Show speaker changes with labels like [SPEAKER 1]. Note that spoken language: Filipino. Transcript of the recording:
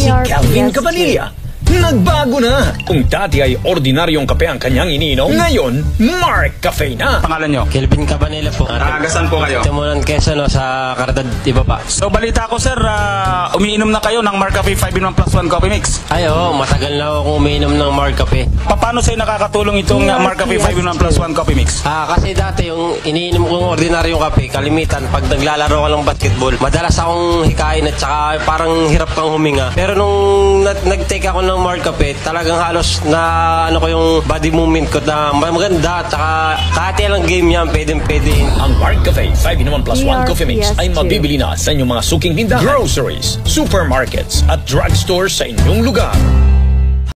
[SPEAKER 1] Si Calvin. Cabanilla. Nagbago na. Kung dati ay ordinaryong kape ang kanyang iniinom, ngayon, Mark Cafe na.
[SPEAKER 2] Pangalan nyo?
[SPEAKER 3] Kelvin Cabanela po.
[SPEAKER 2] Tagasan po kayo?
[SPEAKER 3] Tumunan Quezon no, sa Caridad Iba pa.
[SPEAKER 2] So balita ko sir, ah, umiinom na kayo ng Mark Cafe 5 in 1 plus 1 coffee mix.
[SPEAKER 3] Ay oo, matagal na ako umiinom ng Mark Cafe.
[SPEAKER 2] Pa- Paano sa'yo nakakatulong itong uh, Mark Cafe 5 in 1 plus 1 coffee mix?
[SPEAKER 3] Ah, kasi dati yung iniinom kong ordinaryong kape, kalimitan pag naglalaro ka ng basketball, madalas akong hikain at saka parang hirap kang huminga. Pero nung nag- nag-take ako ng Mark Cafe, talagang halos na ano ko yung body movement ko na maganda at saka kahit ilang game yan, pwedeng pwede.
[SPEAKER 1] Ang Mark Cafe 5 in 1 plus 1 coffee mix ay mabibili na sa inyong mga suking tindahan, groceries, supermarkets at drugstores sa inyong lugar.